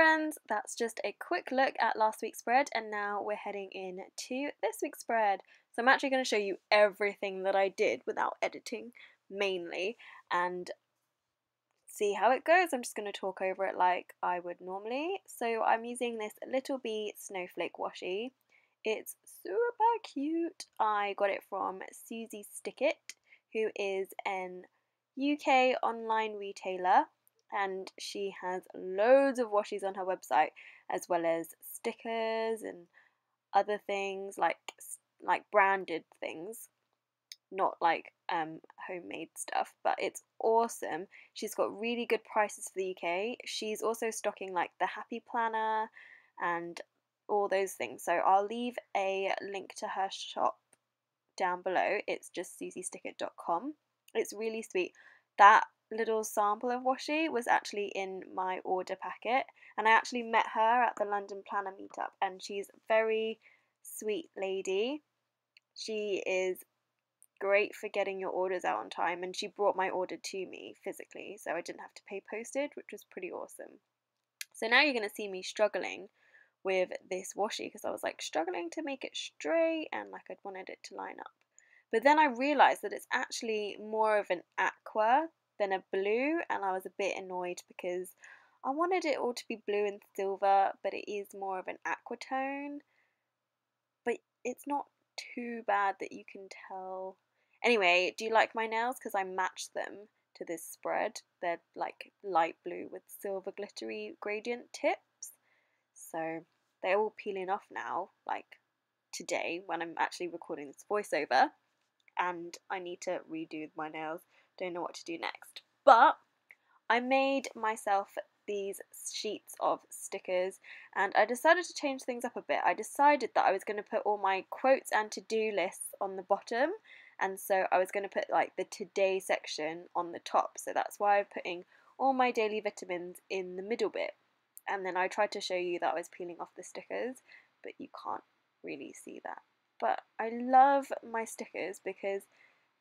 friends, that's just a quick look at last week's spread and now we're heading in to this week's spread. So I'm actually going to show you everything that I did without editing mainly and see how it goes. I'm just going to talk over it like I would normally. So I'm using this Little Bee Snowflake Washi. It's super cute. I got it from Suzy Stick It, who is an UK online retailer and she has loads of washies on her website as well as stickers and other things like like branded things not like um, homemade stuff, but it's awesome. She's got really good prices for the UK. She's also stocking like the Happy Planner and all those things. So I'll leave a link to her shop down below. It's just suzystickit.com. It's really sweet. That little sample of washi was actually in my order packet and I actually met her at the London Planner meetup and she's a very sweet lady. She is great for getting your orders out on time and she brought my order to me physically so I didn't have to pay postage which was pretty awesome. So now you're going to see me struggling with this washi because I was like struggling to make it straight and like I'd wanted it to line up. But then I realised that it's actually more of an aqua than a blue and I was a bit annoyed because I wanted it all to be blue and silver but it is more of an aqua tone. But it's not too bad that you can tell Anyway, do you like my nails? Because I matched them to this spread. They're like light blue with silver glittery gradient tips. So they're all peeling off now, like today when I'm actually recording this voiceover. And I need to redo my nails. Don't know what to do next. But I made myself these sheets of stickers and I decided to change things up a bit. I decided that I was going to put all my quotes and to-do lists on the bottom and so I was going to put like the today section on the top so that's why I'm putting all my daily vitamins in the middle bit and then I tried to show you that I was peeling off the stickers but you can't really see that but I love my stickers because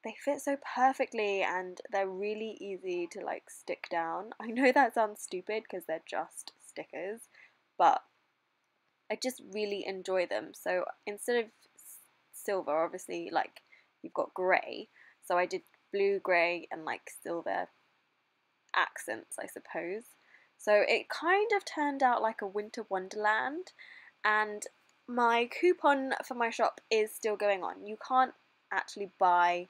they fit so perfectly and they're really easy to like stick down. I know that sounds stupid because they're just stickers, but I just really enjoy them. So instead of silver, obviously, like you've got grey. So I did blue, grey, and like silver accents, I suppose. So it kind of turned out like a winter wonderland, and my coupon for my shop is still going on. You can't actually buy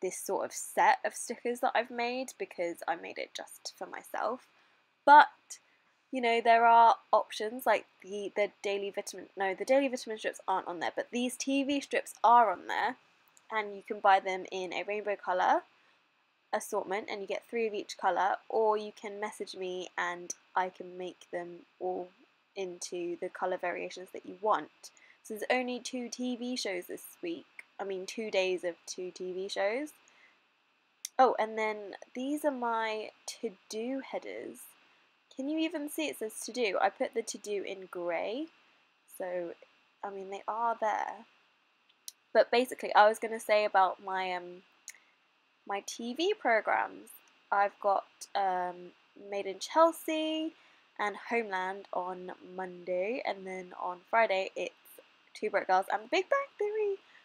this sort of set of stickers that I've made because I made it just for myself. But you know there are options like the the daily vitamin no the daily vitamin strips aren't on there but these TV strips are on there and you can buy them in a rainbow colour assortment and you get three of each colour or you can message me and I can make them all into the colour variations that you want. So there's only two TV shows this week. I mean two days of two TV shows. Oh, and then these are my to-do headers. Can you even see it says to-do? I put the to-do in grey. So, I mean, they are there. But basically, I was going to say about my um, my TV programs. I've got um, Made in Chelsea and Homeland on Monday, and then on Friday it's Two Broke Girls and Big Bang Theory,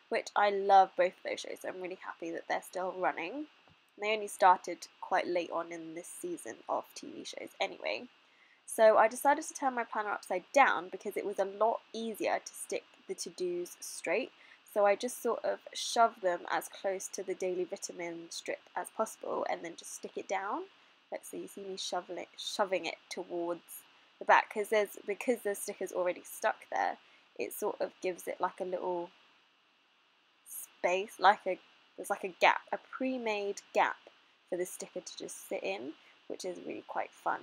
which I love both of those shows. So I'm really happy that they're still running. They only started quite late on in this season of TV shows anyway. So I decided to turn my planner upside down because it was a lot easier to stick the to-dos straight so I just sort of shove them as close to the daily vitamin strip as possible and then just stick it down. Let's see, you see me shoveling shoving it towards the back because there's because the sticker's already stuck there. It sort of gives it like a little space, like a there's like a gap, a pre-made gap for the sticker to just sit in, which is really quite fun.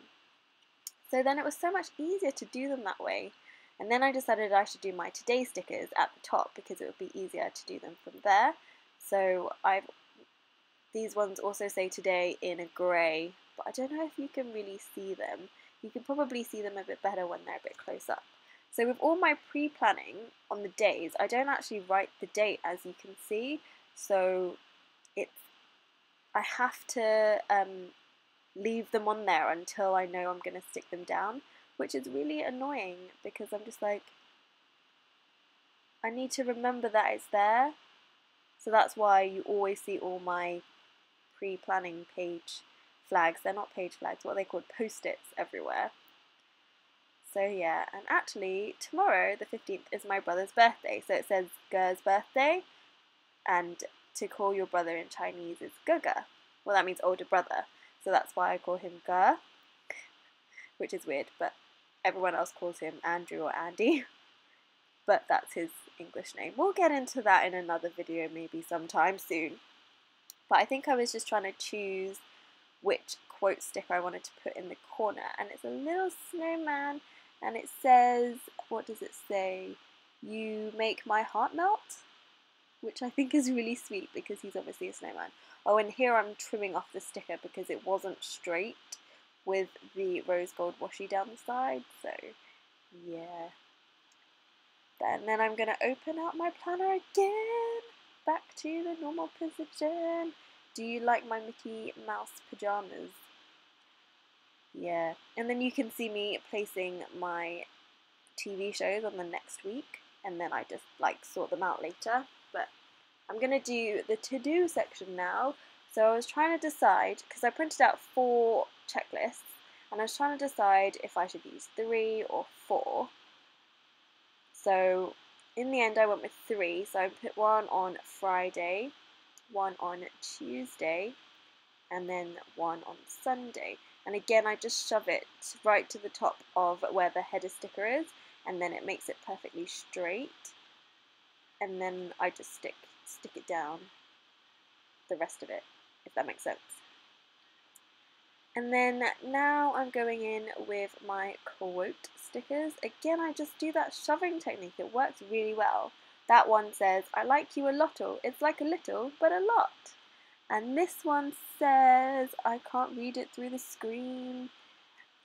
So then it was so much easier to do them that way. And then I decided I should do my today stickers at the top because it would be easier to do them from there. So I've these ones also say today in a grey, but I don't know if you can really see them. You can probably see them a bit better when they're a bit close up. So with all my pre-planning on the days, I don't actually write the date as you can see. So it's I have to um, leave them on there until I know I'm going to stick them down which is really annoying because I'm just like, I need to remember that it's there. So that's why you always see all my pre-planning page flags. They're not page flags, what are they called? Post-its everywhere. So yeah, and actually tomorrow, the 15th, is my brother's birthday. So it says Ger's birthday, and to call your brother in Chinese is Gaga. Well, that means older brother. So that's why I call him Ger, which is weird, but everyone else calls him Andrew or Andy. but that's his English name. We'll get into that in another video maybe sometime soon. But I think I was just trying to choose which quote sticker I wanted to put in the corner. And it's a little snowman and it says, what does it say? You make my heart melt? Which I think is really sweet because he's obviously a snowman. Oh, and here I'm trimming off the sticker because it wasn't straight with the rose gold washi down the side. So, yeah. Then, then I'm going to open out my planner again. Back to the normal position. Do you like my Mickey Mouse pajamas? Yeah. And then you can see me placing my TV shows on the next week. And then I just like sort them out later. But I'm going to do the to-do section now. So I was trying to decide, because I printed out four checklists. And I was trying to decide if I should use three or four. So in the end, I went with three. So I put one on Friday, one on Tuesday, and then one on Sunday. And again, I just shove it right to the top of where the header sticker is, and then it makes it perfectly straight. And then I just stick stick it down the rest of it, if that makes sense. And then now I'm going in with my quote stickers. Again, I just do that shoving technique. It works really well. That one says, I like you a lotto. It's like a little, but a lot. And this one says, I can't read it through the screen.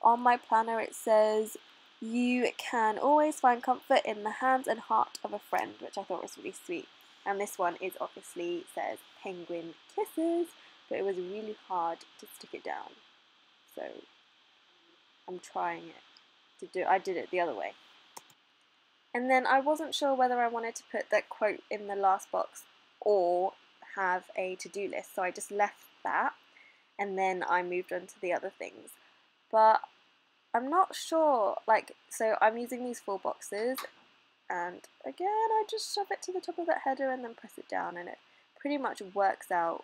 On my planner it says, you can always find comfort in the hands and heart of a friend, which I thought was really sweet. And this one is obviously says penguin kisses, but it was really hard to stick it down. So I'm trying it to do. I did it the other way. And then I wasn't sure whether I wanted to put that quote in the last box or have a to-do list. So I just left that and then I moved on to the other things. But I'm not sure, like, so I'm using these four boxes and again I just shove it to the top of that header and then press it down and it pretty much works out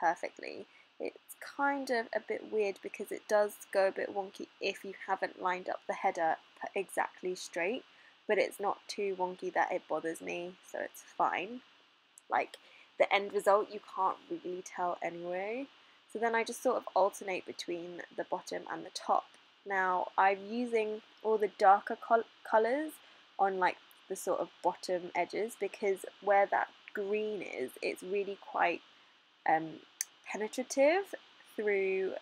perfectly. It's kind of a bit weird because it does go a bit wonky if you haven't lined up the header exactly straight, but it's not too wonky that it bothers me, so it's fine. Like, the end result you can't really tell anyway. So then I just sort of alternate between the bottom and the top. Now, I'm using all the darker col colours on like the sort of bottom edges because where that green is, it's really quite um, penetrative through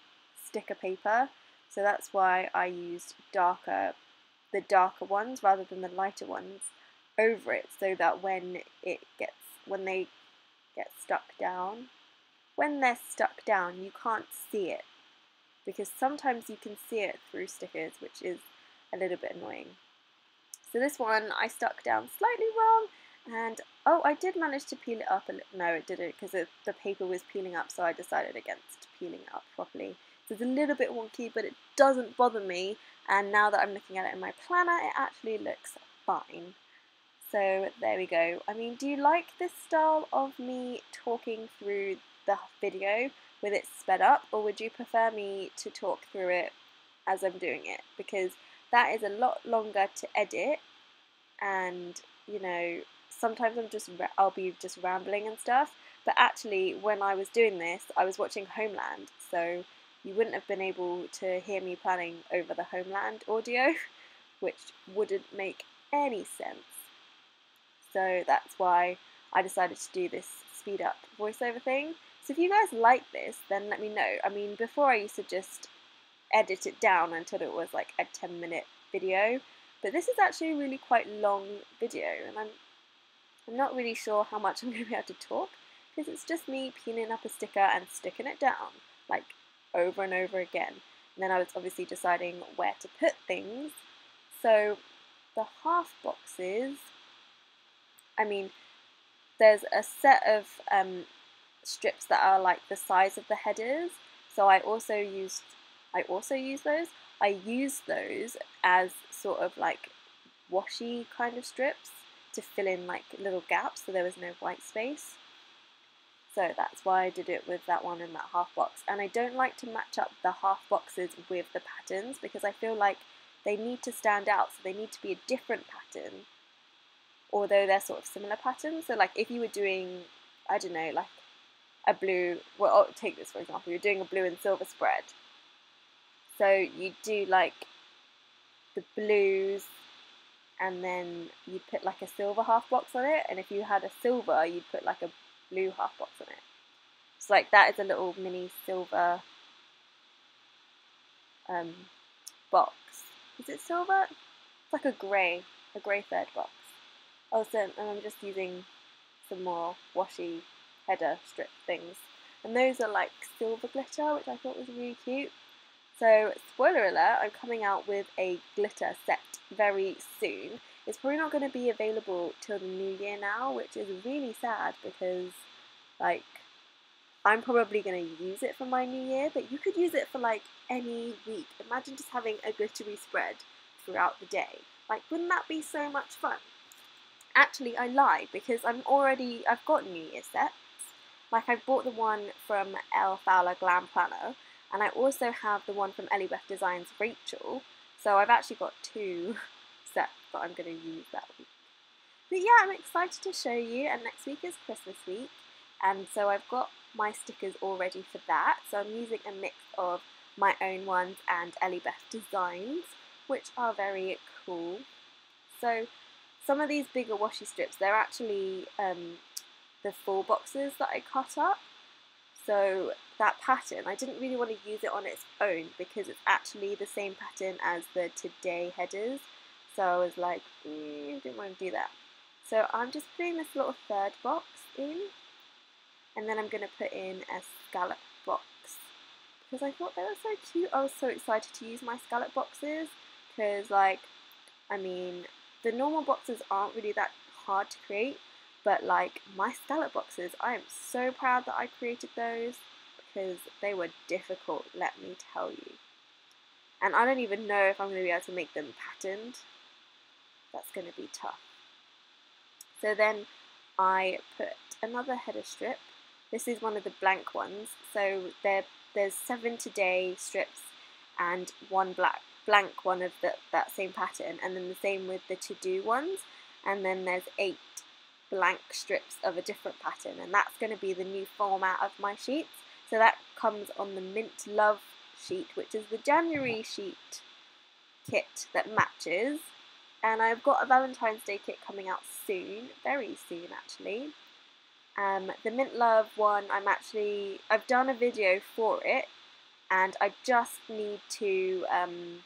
sticker paper so that's why I used darker the darker ones rather than the lighter ones over it so that when it gets when they get stuck down when they're stuck down you can't see it because sometimes you can see it through stickers which is a little bit annoying so this one I stuck down slightly wrong and oh, I did manage to peel it up. A little. No, it didn't because the paper was peeling up, so I decided against peeling it up properly. So it's a little bit wonky, but it doesn't bother me. And now that I'm looking at it in my planner, it actually looks fine. So there we go. I mean, do you like this style of me talking through the video with it sped up, or would you prefer me to talk through it as I'm doing it? Because that is a lot longer to edit, and you know, sometimes I'm just I'll be just rambling and stuff. But actually, when I was doing this, I was watching Homeland, so you wouldn't have been able to hear me planning over the Homeland audio, which wouldn't make any sense. So that's why I decided to do this speed up voiceover thing. So if you guys like this, then let me know. I mean, before I used to just edit it down until it was like a 10 minute video, but this is actually a really quite long video, and I'm I'm not really sure how much I'm going to be able to talk because it's just me peeling up a sticker and sticking it down like over and over again. And then I was obviously deciding where to put things So the half boxes, I mean, there's a set of um, strips that are like the size of the headers. So I also used, I also use those. I use those as sort of like washi kind of strips to fill in like little gaps so there was no white space. So that's why I did it with that one in that half box. And I don't like to match up the half boxes with the patterns because I feel like they need to stand out, so they need to be a different pattern, although they're sort of similar patterns. So like if you were doing, I don't know, like a blue, well, oh, take this for example, you're doing a blue and silver spread. So you do like the blues and then you put like a silver half box on it and if you had a silver you'd put like a blue half box on it. So like that is a little mini silver um, box. Is it silver? It's like a grey, a grey third box. Oh, so and I'm just using some more washi header strip things. And those are like silver glitter, which I thought was really cute. So, spoiler alert, I'm coming out with a glitter set very soon. It's probably not going to be available till the new year now, which is really sad because, like, I'm probably going to use it for my new year, but you could use it for like any week. Imagine just having a glittery spread throughout the day. Like, wouldn't that be so much fun? Actually, I lie because I'm already, I've got New Year sets. Like, I bought the one from Elle Fowler Glam Planner, and I also have the one from Ellie Beth Designs Rachel. So I've actually got two sets that I'm going to use that week. But yeah, I'm excited to show you, and next week is Christmas week, and so I've got my stickers all ready for that. So I'm using a mix of my own ones and Ellie Beth designs, which are very cool. So some of these bigger washi strips, they're actually um, the full boxes that I cut up. So that pattern, I didn't really want to use it on its own because it's actually the same pattern as the Today headers. So I was like, mm, didn't want to do that. So I'm just putting this little third box in and then I'm going to put in a scallop box because I thought they were so cute. I was so excited to use my scallop boxes because like I mean the normal boxes aren't really that hard to create but like my scallop boxes I am so proud that I created those because they were difficult let me tell you. And I don't even know if I'm going to be able to make them patterned. That's going to be tough. So then I put another header strip. This is one of the blank ones. So there, there's seven today strips and one black blank one of the, that same pattern, and then the same with the to-do ones. And then there's eight blank strips of a different pattern, and that's going to be the new format of my sheets. So that comes on the Mint Love sheet, which is the January sheet kit that matches. And I've got a Valentine's Day kit coming out soon, very soon actually. Um, the Mint Love one, I'm actually, I've done a video for it and I just need to, um,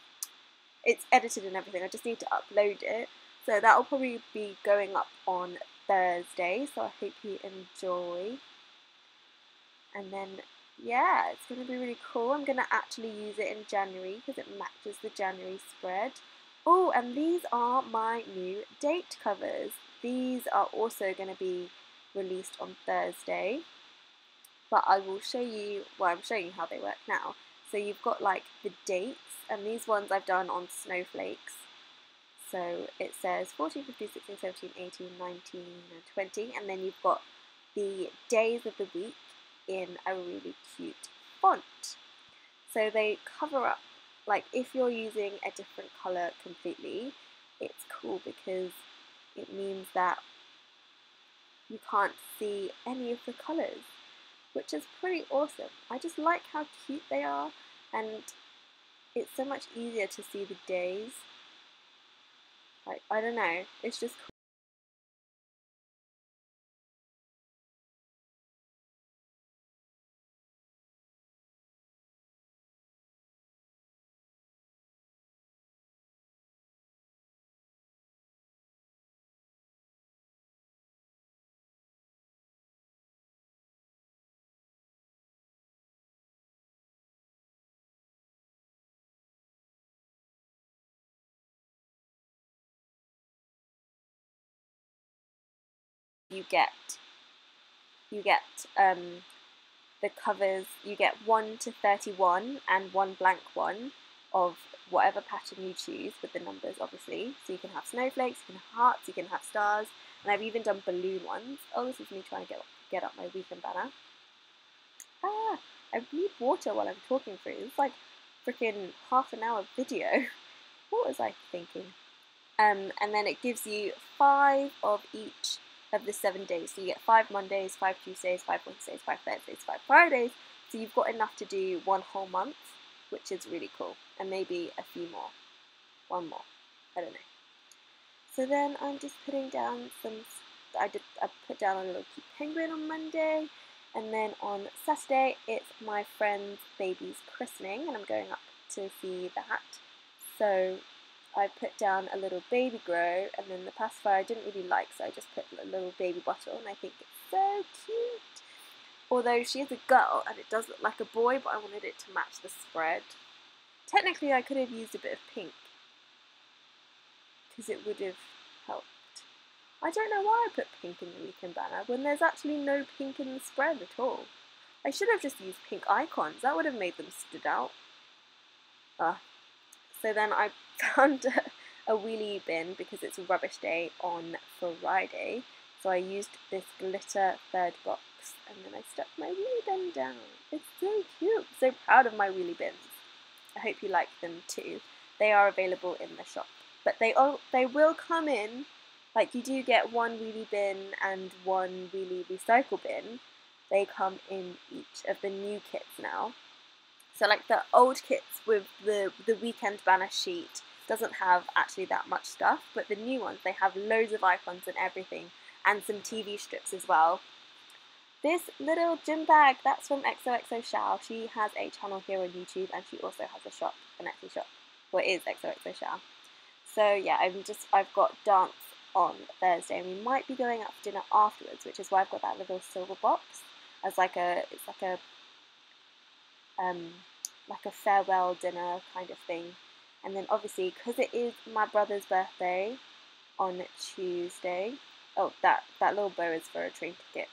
it's edited and everything, I just need to upload it. So that will probably be going up on Thursday, so I hope you enjoy. And then, yeah, it's going to be really cool. I'm going to actually use it in January because it matches the January spread. Oh, and these are my new date covers. These are also going to be released on Thursday. But I will show you, well, I'm showing you how they work now. So you've got like the dates, and these ones I've done on snowflakes. So it says 14, 15, 16, 17, 18, 19, and 20. And then you've got the days of the week in a really cute font. So they cover up, like if you're using a different colour completely, it's cool because it means that you can't see any of the colours, which is pretty awesome. I just like how cute they are and it's so much easier to see the days. Like, I don't know, it's just you get you get um, the covers. You get one to thirty-one and one blank one of whatever pattern you choose with the numbers, obviously. So you can have snowflakes, you can have hearts, you can have stars, and I've even done balloon ones. Oh, this is me trying to get get up my weekend banner. Ah, I need water while I'm talking through. It's like freaking half an hour video. what was I thinking? Um, and then it gives you five of each of the seven days. So you get five Mondays, five Tuesdays, five Wednesdays, five Thursdays, five Fridays. So you've got enough to do one whole month, which is really cool. And maybe a few more. One more. I don't know. So then I'm just putting down some. I did. I put down a little cute penguin on Monday, and then on Saturday it's my friend's baby's christening, and I'm going up to see that. So I put down a little baby grow, and then the pacifier I didn't really like, so I just put a little baby bottle, and I think it's so cute. Although she is a girl, and it does look like a boy, but I wanted it to match the spread. Technically, I could have used a bit of pink, because it would have helped. I don't know why I put pink in the weekend banner when there's actually no pink in the spread at all. I should have just used pink icons, that would have made them stood out. Ah. So then I found a, wheelie bin because it's a rubbish day on Friday. So I used this glitter third box and then I stuck my wheelie bin down. It's so cute. so proud of my wheelie bins. I hope you like them too. They are available in the shop but they all they will come in like you do get one wheelie bin and one wheelie recycle bin they come in each of the new kits now so like the old kits with the the weekend banner sheet doesn't have actually that much stuff but the new ones they have loads of icons and everything and some TV strips as well. This little gym bag that's from xoxoxao she has a channel here on YouTube and she also has a shop an Etsy shop. It is xoxoxao so yeah, I'm just I've got dance on Thursday, and we might be going out for dinner afterwards, which is why I've got that little silver box as like a it's like a um like a farewell dinner kind of thing. And then obviously because it is my brother's birthday on Tuesday. Oh, that that little bow is for a train ticket,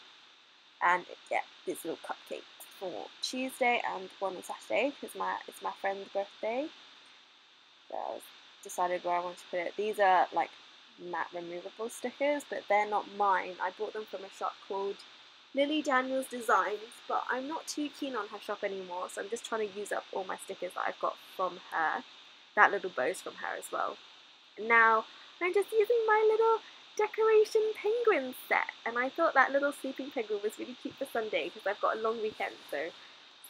and yeah, this little cupcake for Tuesday and one on Saturday because my it's my friend's birthday. So I decided where I want to put it. These are like matte removable stickers, but they're not mine. I bought them from a shop called Lily Daniels Designs, but I'm not too keen on her shop anymore, so I'm just trying to use up all my stickers that I've got from her. That little bow's from her as well. And now, I'm just using my little decoration penguin set, and I thought that little sleeping penguin was really cute for Sunday because I've got a long weekend, so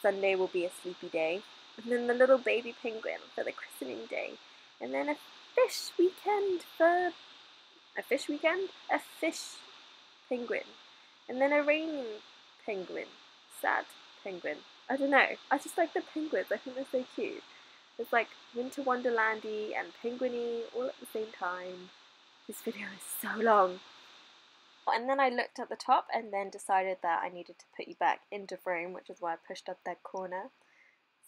Sunday will be a sleepy day. And then the little baby penguin for the christening day and then a fish weekend for a fish weekend, a fish penguin, and then a raining penguin, sad penguin. I don't know. I just like the penguins. I think they're so cute. It's like Winter Wonderlandy and Penguiny all at the same time. This video is so long. And then I looked at the top and then decided that I needed to put you back into frame, which is why I pushed up that corner.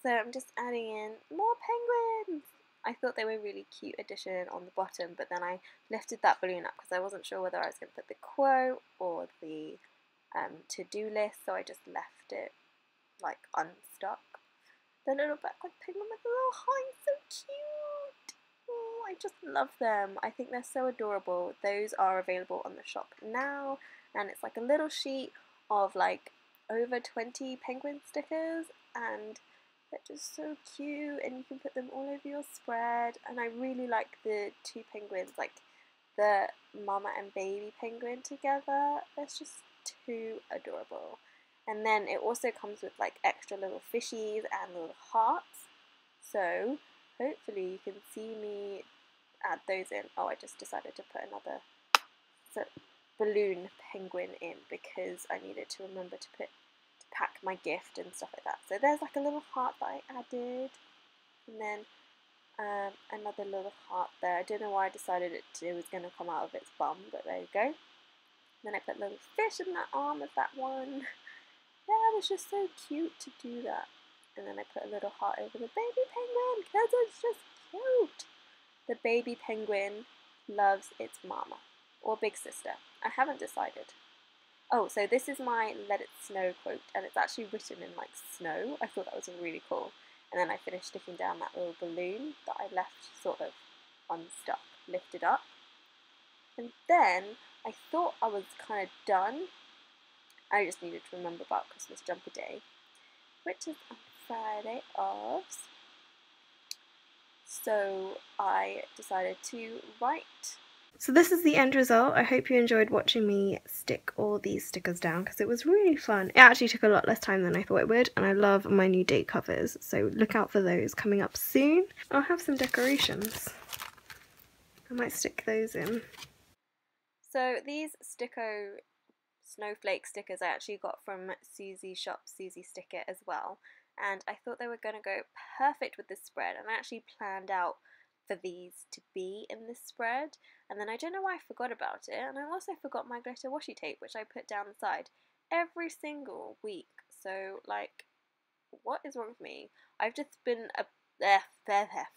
So I'm just adding in more penguins. I thought they were a really cute addition on the bottom, but then I lifted that balloon up because I wasn't sure whether I was going to put the quote or the um, to-do list, so I just left it like unstuck. The little backward penguin with the little horn, so cute! Oh, I just love them. I think they're so adorable. Those are available on the shop now, and it's like a little sheet of like over 20 penguin stickers, and they're just so cute and you can put them all over your spread and I really like the two penguins, like the mama and baby penguin together. That's just too adorable. And then it also comes with like extra little fishies and little hearts. So hopefully you can see me add those in. Oh, I just decided to put another so, balloon penguin in because I needed to remember to put to pack my gift and stuff like that. So there's like a little heart that I added, and then um, another little heart there. I don't know why I decided it, it was going to come out of its bum, but there you go. Then I put little fish in the arm of that one. Yeah, it was just so cute to do that. And then I put a little heart over the baby penguin because it's just cute. The baby penguin loves its mama or big sister. I haven't decided. Oh, so this is my Let It Snow quote, and it's actually written in like snow. I thought that was really cool. And then I finished sticking down that little balloon that I left sort of unstuck, lifted up. And then I thought I was kind of done. I just needed to remember about Christmas Jumper Day, which is on Friday of. So I decided to write so this is the end result. I hope you enjoyed watching me stick all these stickers down because it was really fun. It actually took a lot less time than I thought it would and I love my new date covers so look out for those coming up soon. I'll have some decorations. I might stick those in. So these Sticko snowflake stickers I actually got from Susie Shop Susie Sticker as well. And I thought they were going to go perfect with this spread and I actually planned out for these to be in this spread. And then I don't know why I forgot about it and I also forgot my glitter washi tape which I put down the side every single week. So like what is wrong with me? I've just been a there, there.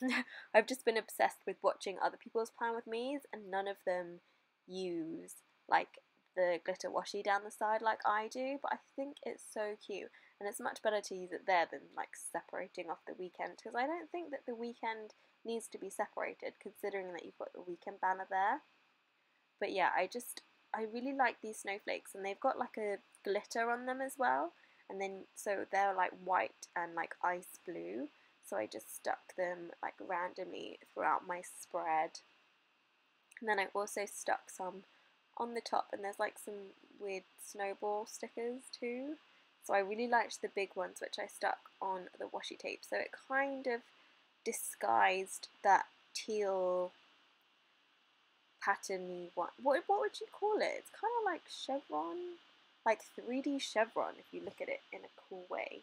I've just been obsessed with watching other people's plan with me's and none of them use like the glitter washi down the side like I do but I think it's so cute and it's much better to use it there than like separating off the weekend because I don't think that the weekend needs to be separated considering that you've got the weekend banner there. But yeah, I just, I really like these snowflakes and they've got like a glitter on them as well. And then, so they're like white and like ice blue. So I just stuck them like randomly throughout my spread. And then I also stuck some on the top and there's like some weird snowball stickers too. So I really liked the big ones which I stuck on the washi tape. So it kind of disguised that teal patterny one. What, what would you call it? It's kind of like chevron, like 3D chevron if you look at it in a cool way.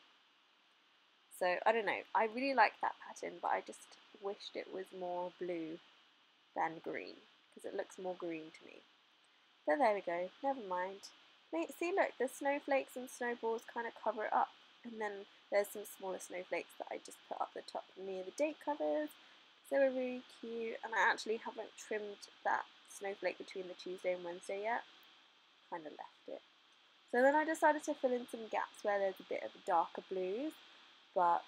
So I don't know, I really like that pattern but I just wished it was more blue than green because it looks more green to me. But there we go, never mind. See look, the snowflakes and snowballs kind of cover it up and then there's some smaller snowflakes that I just put up the top near the date covers. So they were really cute and I actually haven't trimmed that snowflake between the Tuesday and Wednesday yet. Kind of left it. So then I decided to fill in some gaps where there's a bit of darker blues, but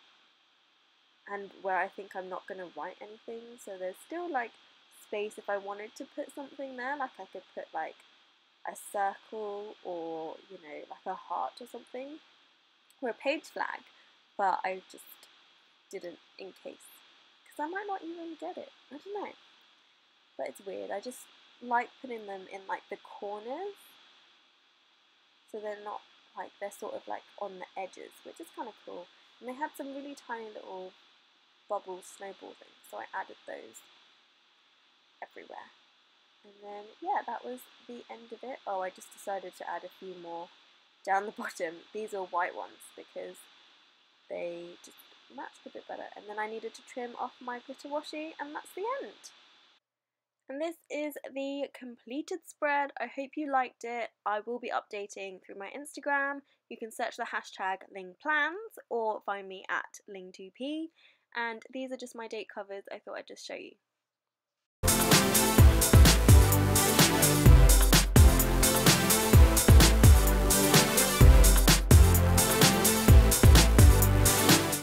and where I think I'm not going to write anything. So there's still like space if I wanted to put something there, like I could put like a circle or you know like a heart or something or a page flag, but I just didn't in case because I might not even get it. I don't know, but it's weird. I just like putting them in like the corners, so they're not like they're sort of like on the edges, which is kind of cool. And they had some really tiny little bubble snowball things, so I added those everywhere. And then, yeah, that was the end of it. Oh, I just decided to add a few more down the bottom, these are white ones because they just matched a bit better. And then I needed to trim off my glitter washi and that's the end. And this is the completed spread. I hope you liked it. I will be updating through my Instagram. You can search the hashtag LingPlans or find me at Ling2p. And these are just my date covers I thought I'd just show you.